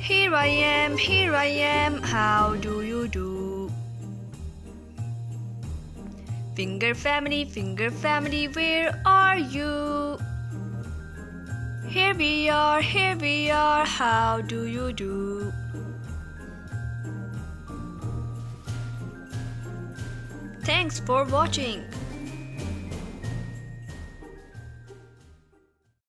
Here I am, here I am, how do you do? Finger family, finger family, where are you? Here we are, here we are, how do you do? Thanks for watching.